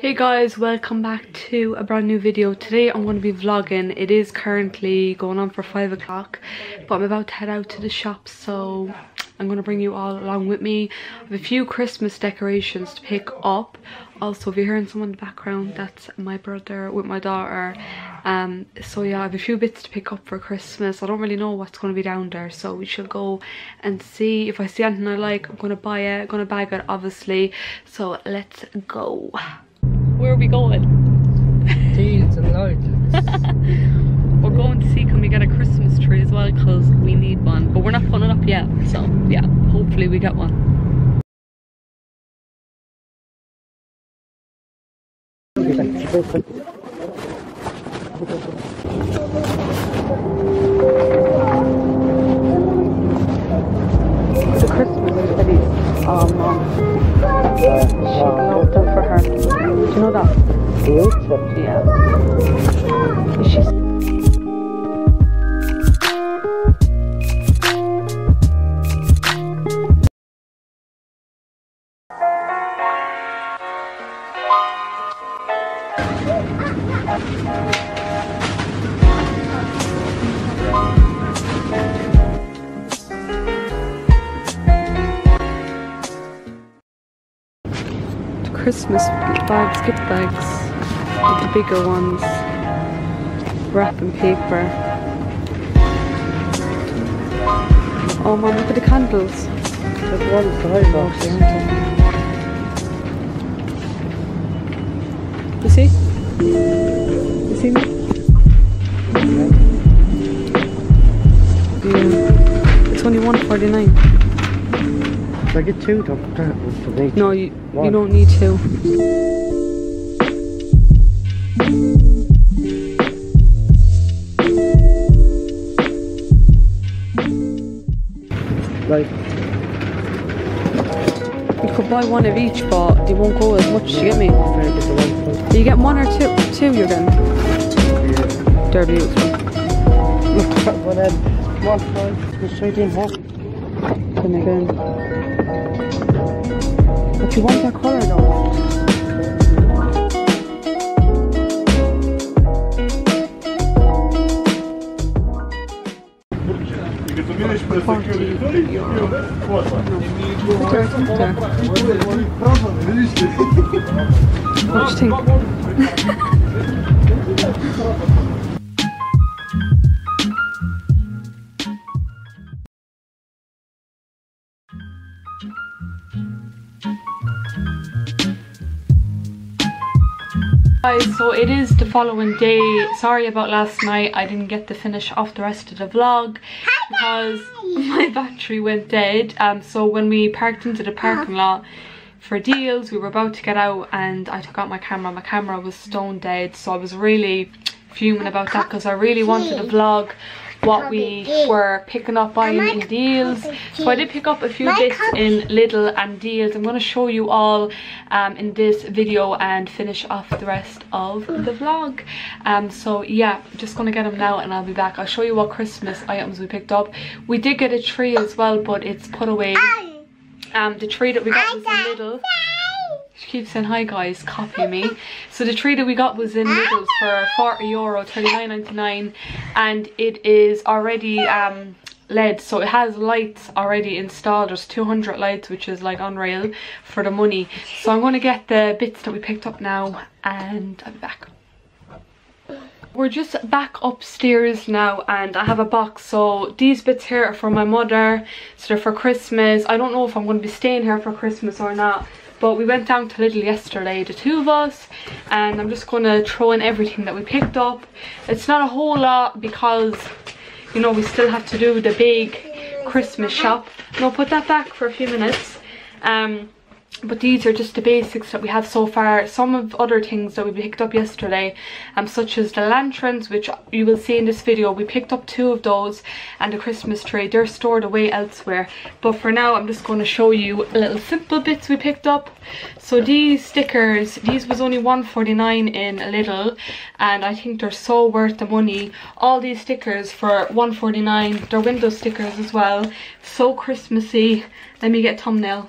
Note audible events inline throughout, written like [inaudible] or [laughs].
Hey guys, welcome back to a brand new video. Today I'm going to be vlogging. It is currently going on for 5 o'clock, but I'm about to head out to the shop, so I'm going to bring you all along with me. I have a few Christmas decorations to pick up. Also, if you're hearing someone in the background, that's my brother with my daughter. Um, so yeah, I have a few bits to pick up for Christmas. I don't really know what's going to be down there, so we shall go and see. If I see anything I like, I'm going to buy it, I'm going to bag it, obviously. So let's go. Where are we going? Deeds and lights. We're going to see can we get a Christmas tree as well because we need one. But we're not putting it up yet. So yeah, hopefully we get one. The Christmas tree. Oh mom. You know that? Yeah. Is she Christmas bags, gift bags, the bigger ones, wrapping paper. Oh mom, look at the candles. There's one side box, isn't? You see? You see me? Yeah. It's only 149. Should I get two though? That was for me. No, you, you don't need to. Like, You could buy one of each, but they won't go as much. You get me? can get the one for You get one or two? Two, you're getting. They're beautiful. one end. One. Go straight in half. Then again. But you want that colour though. Forty euro. Guys, so it is the following day. Sorry about last night. I didn't get to finish off the rest of the vlog because my [laughs] battery went dead. Um, so when we parked into the parking lot for Dealz, we were about to get out and I took out my camera. My camera was stone dead, so I was really fuming about that because I really wanted a vlog what we were picking up buying in Dealz. so i did pick up a few bits in lidl and Dealz. I'm going to show you all um, in this video and finish off the rest of the vlog. Um so yeah just gonna get them now and i'll be back. I'll show you what christmas items we picked up. We did get a tree as well but it's put away. Um the tree that we got was in lidl she keeps saying hi guys, copy me. So the tree that we got was in Lidl for 40 euro, 39.99 and it is already um LED so it has lights already installed. There's 200 lights which is like unreal for the money. So I'm going to get the bits that we picked up now and I'll be back. We're just back upstairs now and I have a box. So these bits here are for my mother so they're for Christmas. I don't know if I'm going to be staying here for Christmas or not but we went down to Lidl yesterday the two of us and I'm just to throw in everything that we picked up. It's not a whole lot because you know we still have to do the big Christmas shop. No put that back for a few minutes. Um but these are just the basics that we have so far. Some of other things that we picked up yesterday um such as the lanterns which you will see in this video. We picked up two of those and the christmas tree. They're stored away elsewhere. But for now i'm just going to show you little simple bits we picked up. So these stickers these was only 1.49 in a little and i think they're so worth the money. All these stickers for 1.49 they're window stickers as well. So christmassy. Let me get thumbnail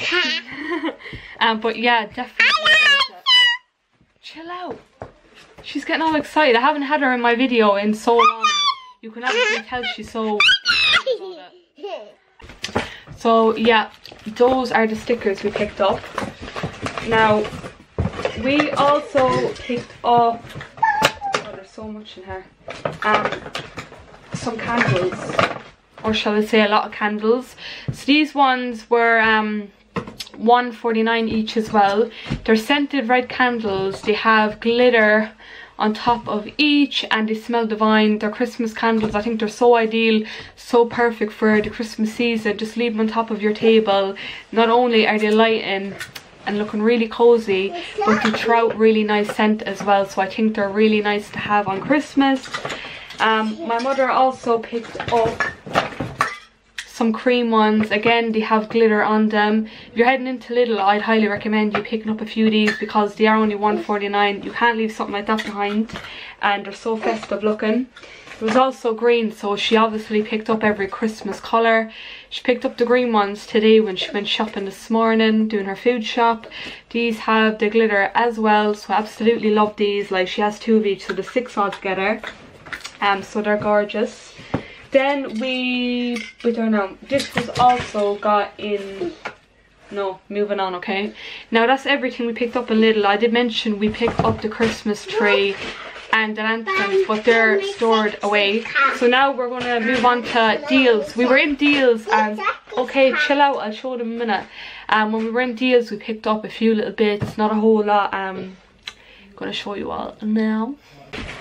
[laughs] Um, but yeah, definitely. Chill out. She's getting all excited. I haven't had her in my video in so long. You can obviously [laughs] tell she's so. So yeah, those are the stickers we picked up. Now, we also picked up. Oh, there's so much in here. Um, some candles, or shall I say, a lot of candles. So these ones were um 149 each as well. They're scented red candles. They have glitter on top of each and they smell divine. They're Christmas candles. I think they're so ideal, so perfect for the Christmas season. Just leave them on top of your table. Not only are they lighting and looking really cozy, but they throw out really nice scent as well. So I think they're really nice to have on Christmas. Um, my mother also picked up some cream ones. Again they have glitter on them. If you're heading into Lidl I'd highly recommend you picking up a few of these because they are only 1.49 you can't leave something like that behind. And they're so festive looking. It was also green so she obviously picked up every Christmas colour she picked up the green ones today when she went shopping this morning doing her food shop. These have the glitter as well so I absolutely love these. Like she has two of each so the six altogether. Um so they're gorgeous then we, we don't know, this was also got in, no, moving on, okay? Now that's everything we picked up in Lidl. I did mention we picked up the Christmas tree and the lanterns, but they're stored away. So now we're to move on to Dealz. We were in Dealz and, okay, chill out, I'll show them in a minute. Um, when we were in Dealz, we picked up a few little bits, not a whole lot. Um, to show you all now.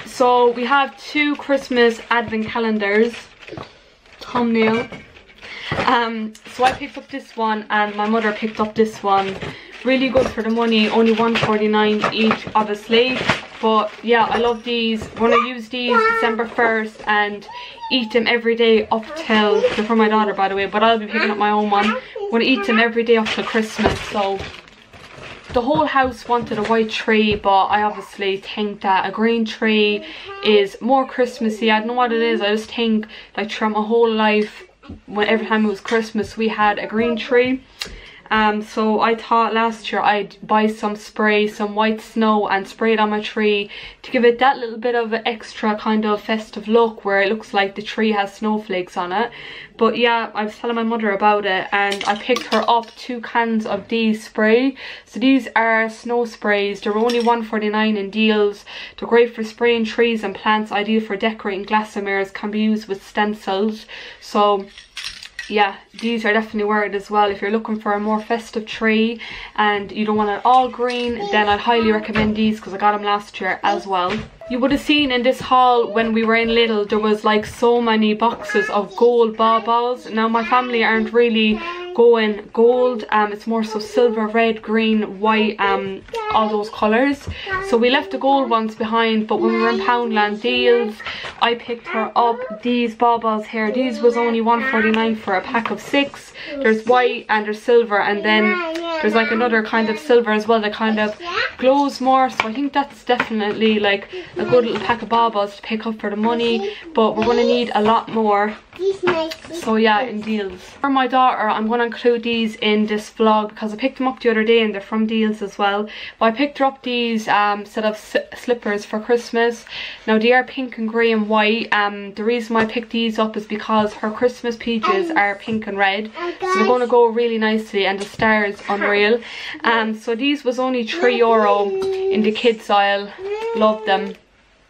So we have two Christmas advent calendars thumbnail. Um, so I picked up this one and my mother picked up this one. Really good for the money, only 149 each obviously. But yeah, I love these. When I use these December 1st and eat them every day up till, they're for my daughter by the way, but I'll be picking up my own one. I'm to eat them every day up till Christmas. So the whole house wanted a white tree but I obviously think that a green tree is more Christmassy. I don't know what it is. I just think like throughout my whole life when every time it was Christmas we had a green tree um, so I thought last year I'd buy some spray, some white snow and spray it on my tree to give it that little bit of extra kind of festive look where it looks like the tree has snowflakes on it. But yeah, I was telling my mother about it and I picked her up two cans of these spray. So these are snow sprays. They're only 1.49 in Dealz. They're great for spraying trees and plants, ideal for decorating glass mirrors, can be used with stencils. So yeah these are definitely worth as well. If you're looking for a more festive tree and you don't want it all green then i'd highly recommend these because i got them last year as well. You would have seen in this haul when we were in Lidl there was like so many boxes of gold baubles. Now my family aren't really going gold um it's more so silver red green white um all those colors so we left the gold ones behind but when we were in poundland Dealz i picked her up these baubles here these was only 149 for a pack of six. There's white and there's silver and then there's like another kind of silver as well that kind of glows more. So i think that's definitely like a good little pack of baubles to pick up for the money but we're going to need a lot more so yeah in Dealz for my daughter i'm going to include these in this vlog because i picked them up the other day and they're from Dealz as well. But i picked her up these um set of slippers for christmas. Now they are pink and grey and white. Um the reason why i picked these up is because her christmas peaches are pink and red. so they're going to go really nicely and the stars [laughs] unreal. Um so these was only three euro in the kids aisle. Love them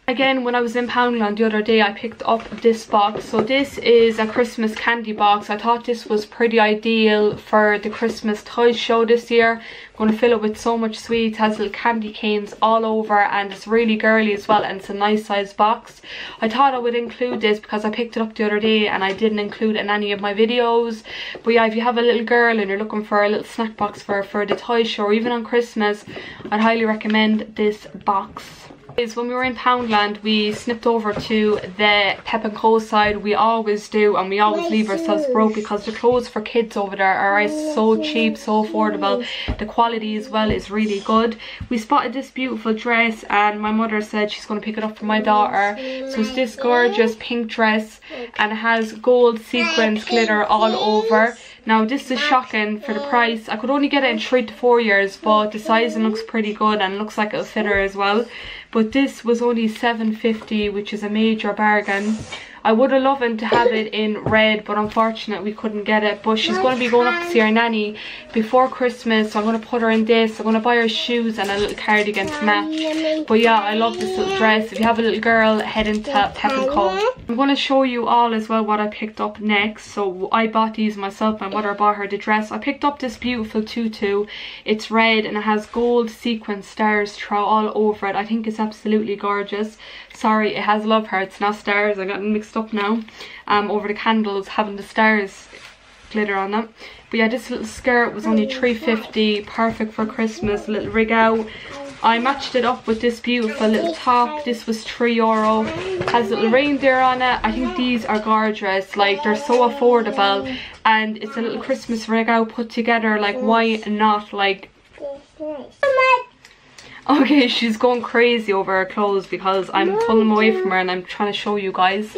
Again, when I was in Poundland the other day, I picked up this box. So this is a Christmas candy box. I thought this was pretty ideal for the Christmas toy show this year. I'm going to fill it with so much sweets, has little candy canes all over and it's really girly as well and it's a nice size box. I thought I would include this because I picked it up the other day and I didn't include it in any of my videos. But yeah, if you have a little girl and you're looking for a little snack box for, for the toy show or even on Christmas, I'd highly recommend this box is when we were in Poundland we snipped over to the Pep and Co side. We always do and we always leave ourselves broke because the clothes for kids over there are so cheap so affordable. The quality as well is really good. We spotted this beautiful dress and my mother said she's going to pick it up for my daughter. So it's this gorgeous pink dress and it has gold sequins glitter all over. Now this is shocking for the price. I could only get it in three to four years but the sizing looks pretty good and looks like it'll fit her as well. But this was only 7.50 which is a major bargain. I would have loved to have it in red, but unfortunately we couldn't get it. But she's going to be going up to see her nanny before Christmas, so I'm going to put her in this. I'm going to buy her shoes and a little cardigan to match. But yeah, I love this little dress. If you have a little girl, head into Pep&Co. I'm going to show you all as well what I picked up next. So I bought these myself. My mother bought her the dress. I picked up this beautiful tutu. It's red and it has gold sequin stars throughout all over it. I think it's absolutely gorgeous. Sorry, it has love hearts, not stars. I got mixed up now. Um, over the candles, having the stars glitter on them. But yeah, this little skirt was only 3.50, perfect for Christmas, little rig out. I matched it up with this beautiful little top. This was 3 euro. Has little reindeer on it. I think these are gorgeous. Like, they're so affordable. And it's a little Christmas rig out put together. Like, why not? Like, Okay, [laughs] she's going crazy over her clothes because I'm pulling them away from her and I'm trying to show you guys.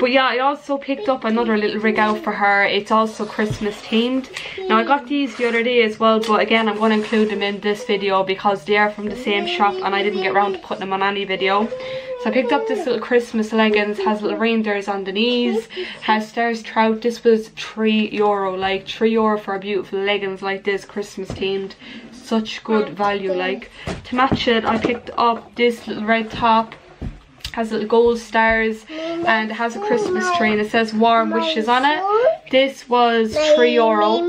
But yeah, I also picked up another little rig out for her. It's also Christmas themed. Now I got these the other day as well, but again I'm going to include them in this video because they are from the same shop and I didn't get around to putting them on any video. So I picked up this little Christmas leggings, has little reindeers on the knees, has stars trout. This was 3 euro, like 3 euro for a beautiful leggings like this, Christmas themed such good value like to match it i picked up this little red top. Has little gold stars and it has a christmas tree and it says warm wishes on it. This was three euro.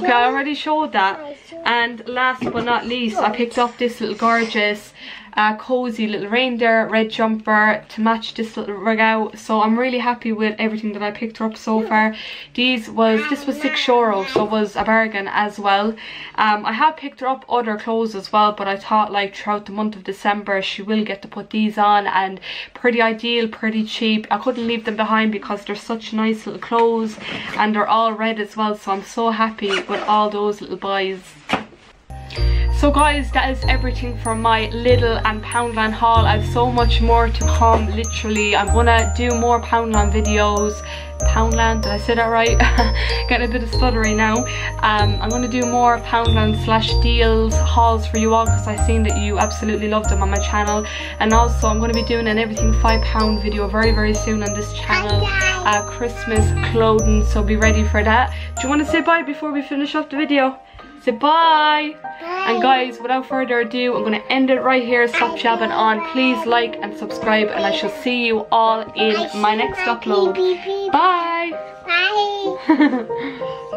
Okay i already showed that. And last but not least i picked up this little gorgeous uh, cozy little reindeer red jumper to match this little rig out. So I'm really happy with everything that I picked up so far. These was this was six euro so it was a bargain as well. Um, I have picked up other clothes as well but I thought like throughout the month of December she will get to put these on and pretty ideal pretty cheap. I couldn't leave them behind because they're such nice little clothes and they're all red as well so I'm so happy with all those little buys so guys, that is everything from my Lidl and Poundland haul. I have so much more to come, literally. I'm gonna do more Poundland videos. Poundland, did I say that right? [laughs] Getting a bit of stuttery now. Um, I'm going to do more Poundland slash Dealz hauls for you all because I've seen that you absolutely love them on my channel. And also I'm going to be doing an everything £5 video very very soon on this channel. Uh, Christmas clothing, so be ready for that. Do you want to say bye before we finish off the video? Say bye. bye. And guys, without further ado, I'm going to end it right here. Stop jabbing on. Please like and subscribe and I shall see you all in my next upload. Bye. Bye. [laughs]